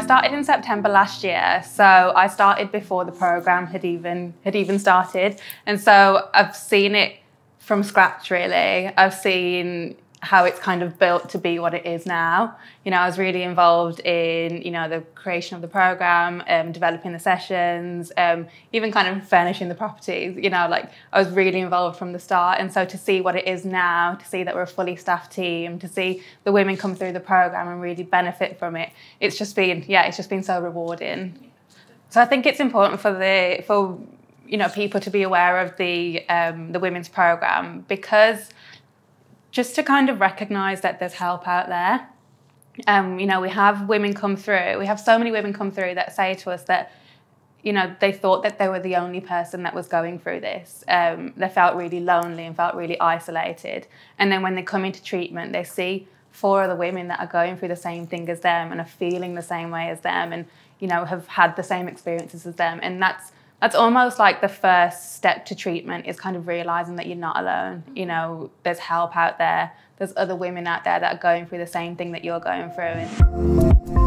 started in September last year, so I started before the program had even had even started, and so I've seen it from scratch. Really, I've seen how it's kind of built to be what it is now. You know, I was really involved in, you know, the creation of the program, um, developing the sessions, um, even kind of furnishing the properties. You know, like I was really involved from the start. And so to see what it is now, to see that we're a fully staffed team, to see the women come through the program and really benefit from it, it's just been, yeah, it's just been so rewarding. So I think it's important for the for you know people to be aware of the um, the women's program because just to kind of recognize that there's help out there. Um, you know, we have women come through, we have so many women come through that say to us that, you know, they thought that they were the only person that was going through this. Um, they felt really lonely and felt really isolated. And then when they come into treatment, they see four other women that are going through the same thing as them and are feeling the same way as them and, you know, have had the same experiences as them. And that's that's almost like the first step to treatment is kind of realizing that you're not alone. You mm-hmm. know, there's help out there. There's other women out there that are going through the same thing that you're going through.